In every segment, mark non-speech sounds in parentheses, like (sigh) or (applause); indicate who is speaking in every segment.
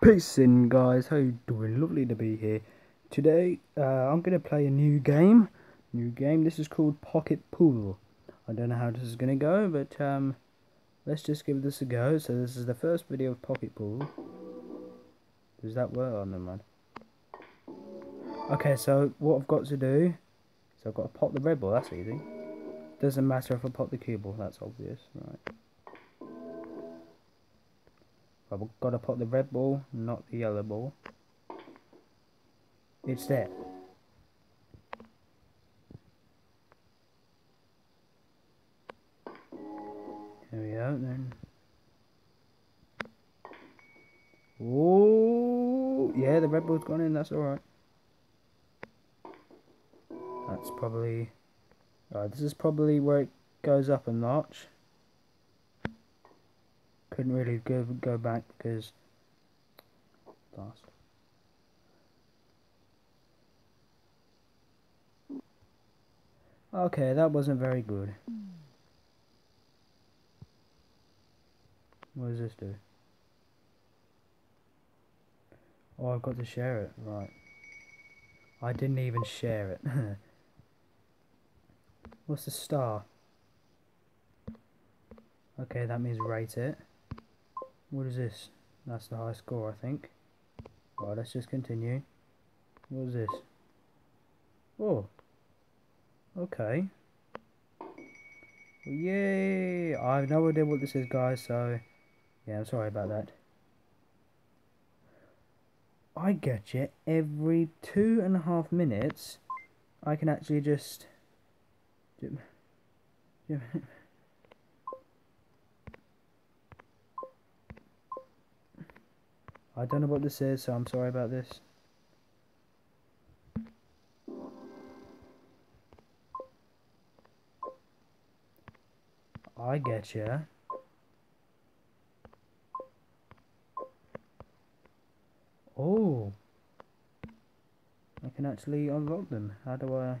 Speaker 1: Peace in guys, how you doing? Lovely to be here. Today uh, I'm going to play a new game. New game, this is called Pocket Pool. I don't know how this is going to go, but um, let's just give this a go. So this is the first video of Pocket Pool. Does that work? Oh no man. Okay, so what I've got to do, so I've got to pop the red ball, that's easy. Doesn't matter if I pop the cue ball, that's obvious, right. I've got to put the red ball, not the yellow ball. It's there. Here we go then. Oh, yeah, the red ball's gone in, that's alright. That's probably... Right, this is probably where it goes up a notch couldn't really go go back because lost. Okay, that wasn't very good. What does this do? Oh, I've got to share it. Right. I didn't even share it. (laughs) What's the star? Okay, that means rate it. What is this? That's the high score, I think. Right, let's just continue. What is this? Oh. Okay. Yay! I have no idea what this is, guys, so... Yeah, I'm sorry about that. I get you. Every two and a half minutes, I can actually just... I don't know what this is, so I'm sorry about this. I get you. Oh. I can actually unlock them. How do I...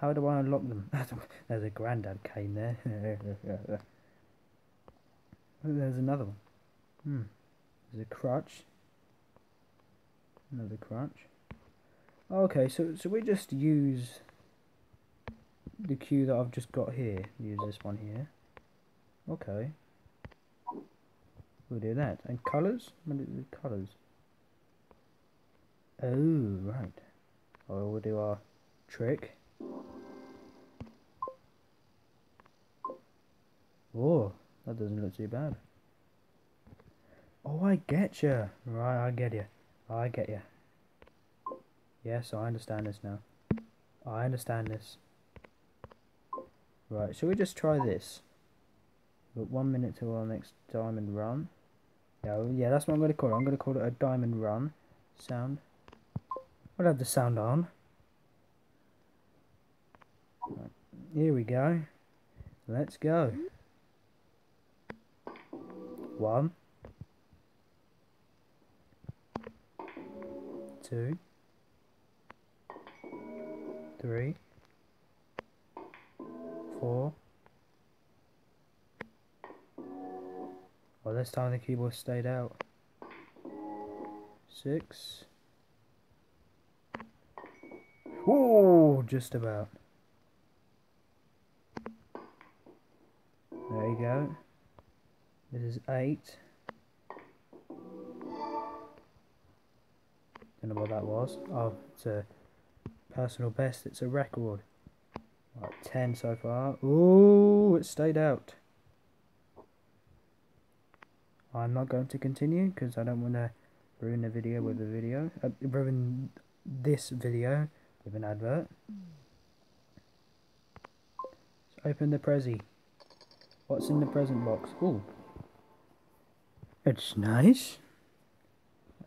Speaker 1: How do I unlock them? (laughs) There's a granddad cane there. (laughs) There's another one. Hmm. There's a crutch. Another crunch. Okay, so so we just use the cue that I've just got here. Use this one here. Okay. We'll do that. And colours? What are the colours? Oh, right. Oh, we'll do our trick. Oh, that doesn't look too bad. Oh, I get you. Right, I get you. Oh, I get you. Yes, I understand this now. I understand this. Right, shall we just try this? Got one minute to our next diamond run. Yeah, yeah, that's what I'm going to call it. I'm going to call it a diamond run. Sound. I'll have the sound on. Right, here we go. Let's go. One. Two, three, four. Well, this time the cue ball stayed out. Six. Whoa, just about. There you go. This is eight. Don't know what that was. Oh, it's a personal best. It's a record. Right, 10 so far. Ooh, it stayed out. I'm not going to continue because I don't want to ruin the video with a video. Uh, ruin this video with an advert. Open the Prezi. What's in the present box? Ooh. It's nice.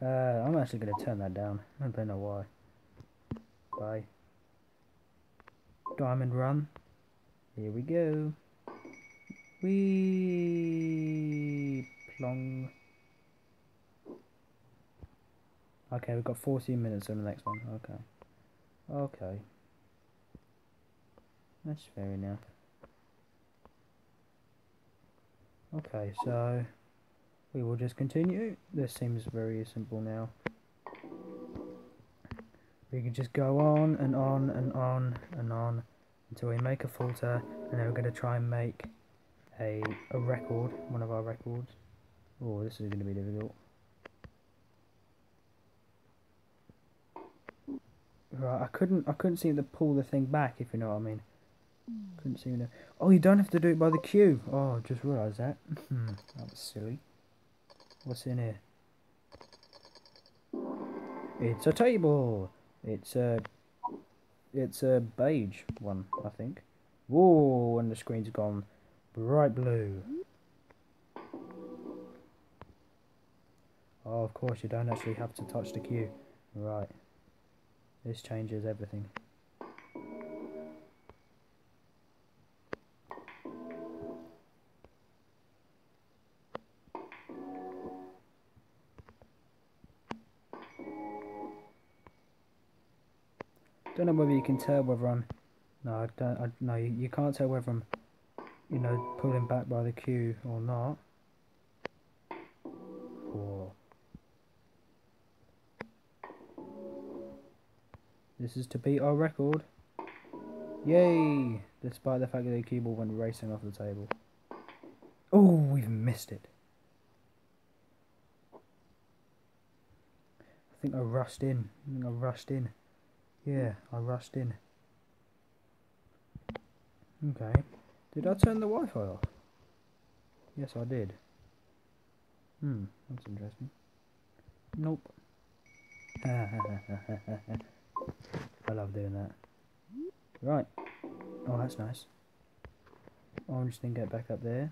Speaker 1: Uh, I'm actually to turn that down. I don't know why. Bye. Diamond run. Here we go. We plong. Okay, we've got 14 minutes on the next one. Okay. Okay. That's fair enough. Okay, so we will just continue. This seems very simple now. We can just go on and on and on and on until we make a filter and then we're going to try and make a, a record, one of our records. Oh, this is going to be difficult. Right, I couldn't I couldn't seem to pull the thing back if you know what I mean. Couldn't seem to Oh you don't have to do it by the cue. Oh just realised that. (laughs) Hmm, that was silly. What's in here? It's a table. It's a it's a beige one, I think. Whoa, and the screen's gone bright blue. Oh, of course, you don't actually have to touch the cue. Right. This changes everything. Don't know whether you can tell whether I'm. No, I don't. I, no, you, you can't tell whether I'm, you know, pulling back by the cue or not. This is to beat our record. Yay! Despite the fact that the cue ball went racing off the table. Oh, we've missed it. I think I rushed in. I think I rushed in. Yeah, I rushed in. Okay. Did I turn the Wi-Fi off? Yes, I did. Hmm, that's interesting. Nope. (laughs) I love doing that. Right. Oh, that's nice. Orange thing get back up there.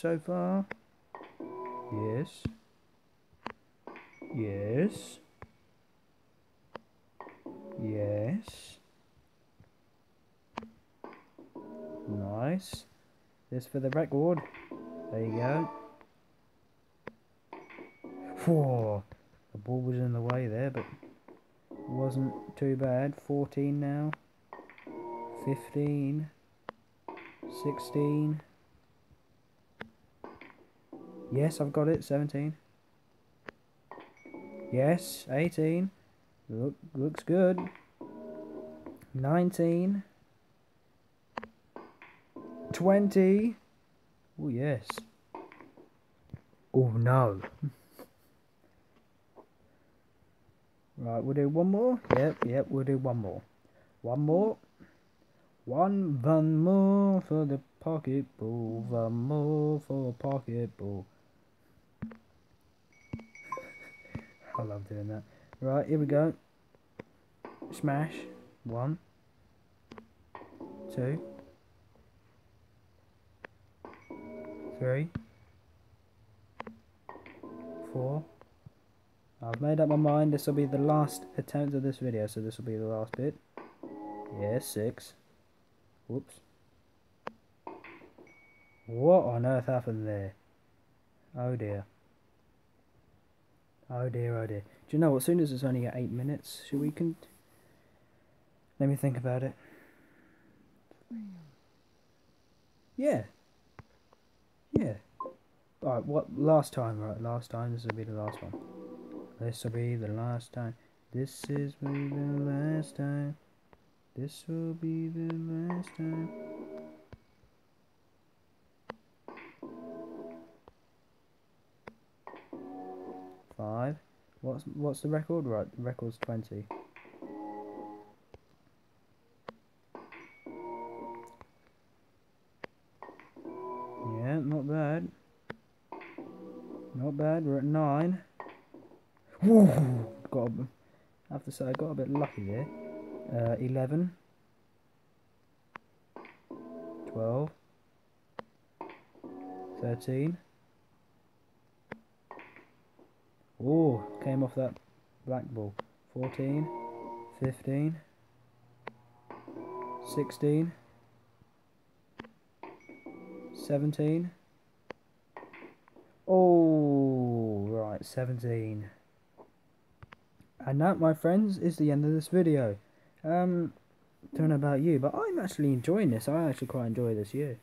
Speaker 1: So far. Yes. Yes. Yes. Nice. This for the record. There you go. Whoa. The ball was in the way there, but wasn't too bad. 14 now. 15. 16. Yes, I've got it. 17. Yes, 18. Look, looks good. 19. 20. Oh, yes. Oh, no. (laughs) right, we'll do one more. Yep, yep, we'll do one more. One more. One, one more for the pocket ball. One more for pocket ball. I love doing that. Right, here we go. Smash. One. Two. Three. Four. I've made up my mind. This will be the last attempt of this video, so this will be the last bit. Yeah, six. Whoops. What on earth happened there? Oh dear. Oh dear, oh dear. Do you know what? As soon as it's only at eight minutes, should we can? Let me think about it. Yeah. Yeah. Alright, what last time, right? Last time, this will be the last one. This will be the last time. This is be the last time. This will be the last time. What's what's the record? Right, the record's twenty. Yeah, not bad. Not bad. We're at nine. Whoa! Got. A, I have to say, I got a bit lucky there. Uh, eleven. Twelve. Thirteen. Oh, came off that black ball. 14, 15, 16, 17. Oh, right, 17. And that, my friends, is the end of this video. Um, don't know about you, but I'm actually enjoying this. I actually quite enjoy this year.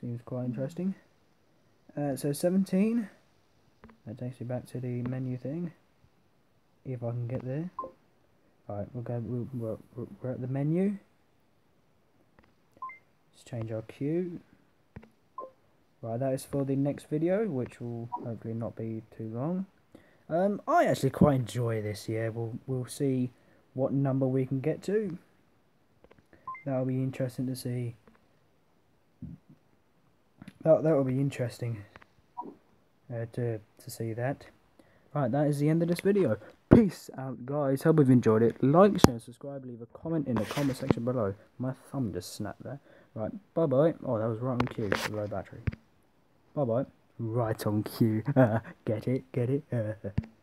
Speaker 1: Seems quite interesting. Uh, so 17. That takes you back to the menu thing. If I can get there. Alright, we'll go. We're, we're, we're at the menu. Let's change our cue. Right, that is for the next video, which will hopefully not be too long. Um, I actually quite enjoy this. Yeah, we'll we'll see what number we can get to. That'll be interesting to see. That that will be interesting uh, to to see that. Right, that is the end of this video. Peace out, guys. Hope you've enjoyed it. Like, share, subscribe, leave a comment in the comment section below. My thumb just snapped there. Right, bye bye. Oh, that was right on cue. Low battery. Bye bye. Right on cue. (laughs) get it? Get it? (laughs)